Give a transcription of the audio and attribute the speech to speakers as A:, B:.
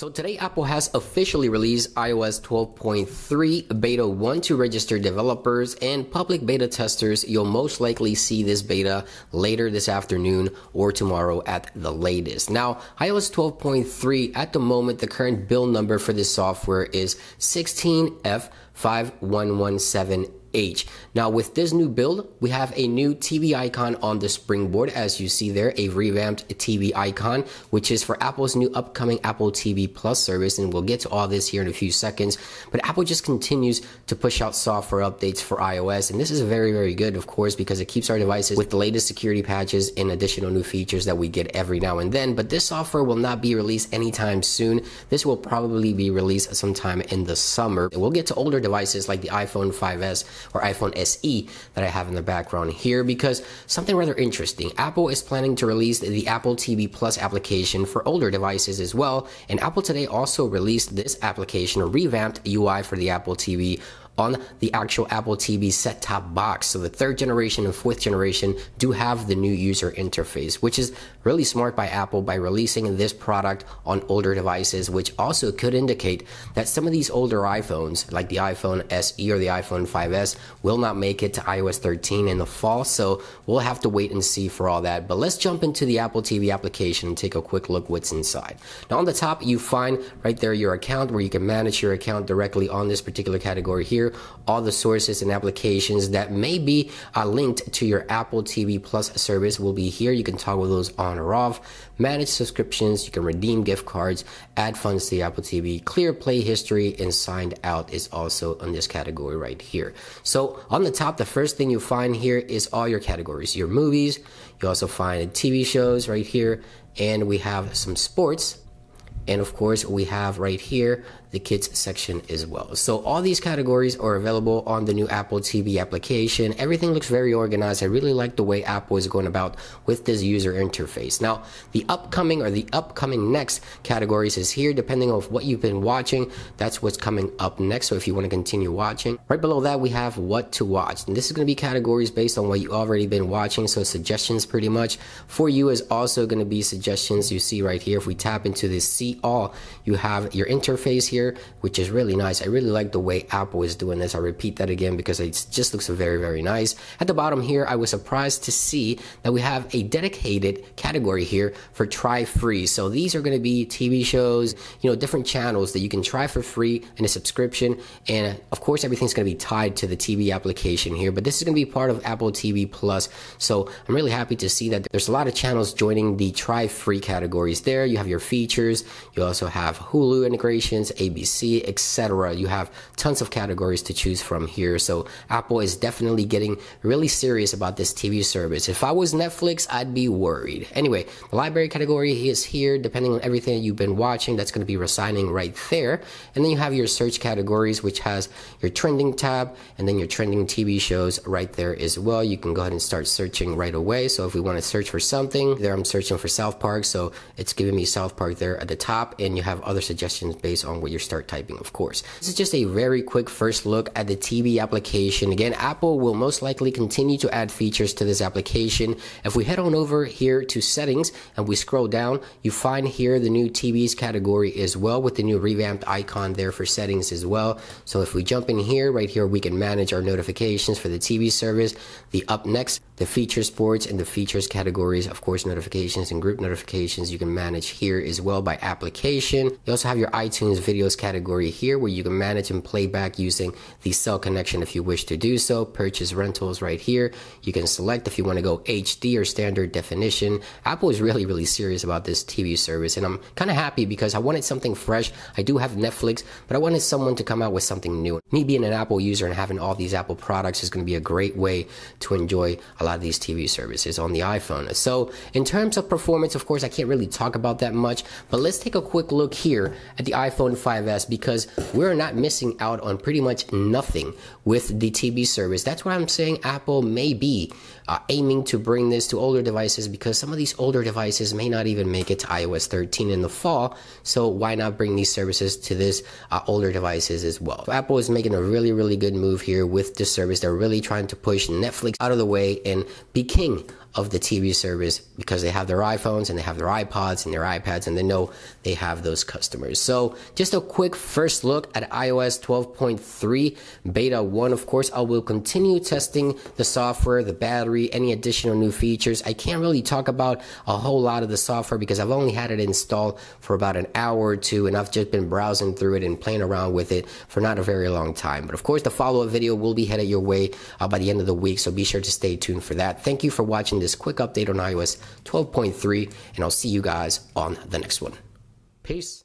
A: So today Apple has officially released iOS 12.3 beta 1 to registered developers and public beta testers. You'll most likely see this beta later this afternoon or tomorrow at the latest. Now, iOS 12.3 at the moment, the current build number for this software is 16F 5117H. Now with this new build, we have a new TV icon on the springboard as you see there, a revamped TV icon, which is for Apple's new upcoming Apple TV Plus service. And we'll get to all this here in a few seconds, but Apple just continues to push out software updates for iOS. And this is very, very good, of course, because it keeps our devices with the latest security patches and additional new features that we get every now and then. But this software will not be released anytime soon. This will probably be released sometime in the summer. And we'll get to older devices like the iPhone 5S or iPhone SE that I have in the background here because something rather interesting. Apple is planning to release the Apple TV Plus application for older devices as well. And Apple today also released this application, a revamped UI for the Apple TV on the actual Apple TV set top box. So the third generation and fourth generation do have the new user interface, which is really smart by Apple by releasing this product on older devices, which also could indicate that some of these older iPhones, like the iPhone SE or the iPhone 5S, will not make it to iOS 13 in the fall. So we'll have to wait and see for all that. But let's jump into the Apple TV application and take a quick look what's inside. Now on the top, you find right there your account where you can manage your account directly on this particular category here all the sources and applications that may be uh, linked to your Apple TV Plus service will be here. You can toggle those on or off, manage subscriptions, you can redeem gift cards, add funds to the Apple TV, clear play history, and signed out is also in this category right here. So on the top, the first thing you find here is all your categories, your movies. You also find TV shows right here, and we have some sports. And of course, we have right here the kids section as well. So all these categories are available on the new Apple TV application. Everything looks very organized. I really like the way Apple is going about with this user interface. Now, the upcoming or the upcoming next categories is here depending on what you've been watching. That's what's coming up next. So if you want to continue watching, right below that we have what to watch. And this is going to be categories based on what you already been watching. So suggestions pretty much for you is also going to be suggestions you see right here. If we tap into this see all, you have your interface here which is really nice. I really like the way Apple is doing this. I'll repeat that again because it just looks very, very nice. At the bottom here, I was surprised to see that we have a dedicated category here for try free. So these are going to be TV shows, you know, different channels that you can try for free in a subscription. And of course, everything's going to be tied to the TV application here, but this is going to be part of Apple TV Plus. So I'm really happy to see that there's a lot of channels joining the try free categories there. You have your features. You also have Hulu integrations, a ABC, etc. You have tons of categories to choose from here. So Apple is definitely getting really serious about this TV service. If I was Netflix, I'd be worried. Anyway, the library category is here depending on everything you've been watching. That's going to be resigning right there. And then you have your search categories, which has your trending tab and then your trending TV shows right there as well. You can go ahead and start searching right away. So if we want to search for something, there I'm searching for South Park. So it's giving me South Park there at the top and you have other suggestions based on what you're start typing, of course. This is just a very quick first look at the TV application. Again, Apple will most likely continue to add features to this application. If we head on over here to settings and we scroll down, you find here the new TVs category as well with the new revamped icon there for settings as well. So if we jump in here, right here, we can manage our notifications for the TV service. The up next, the feature sports and the features categories, of course, notifications and group notifications you can manage here as well by application. You also have your iTunes videos category here where you can manage and play back using the cell connection if you wish to do so. Purchase rentals right here. You can select if you want to go HD or standard definition. Apple is really, really serious about this TV service and I'm kind of happy because I wanted something fresh. I do have Netflix, but I wanted someone to come out with something new. Me being an Apple user and having all these Apple products is going to be a great way to enjoy a lot of these TV services on the iPhone. So in terms of performance, of course, I can't really talk about that much, but let's take a quick look here at the iPhone 5S because we're not missing out on pretty much nothing with the TV service. That's why I'm saying Apple may be uh, aiming to bring this to older devices because some of these older devices may not even make it to iOS 13 in the fall. So why not bring these services to this uh, older devices as well? So Apple is making a really, really good move here with this service. They're really trying to push Netflix out of the way and be king of the TV service because they have their iPhones and they have their iPods and their iPads and they know they have those customers. So just a quick first look at iOS 12.3 beta 1. Of course, I will continue testing the software, the battery, any additional new features. I can't really talk about a whole lot of the software because I've only had it installed for about an hour or two and I've just been browsing through it and playing around with it for not a very long time. But of course, the follow up video will be headed your way uh, by the end of the week, so be sure to stay tuned for that. Thank you for this quick update on iOS 12.3, and I'll see you guys on the next one. Peace.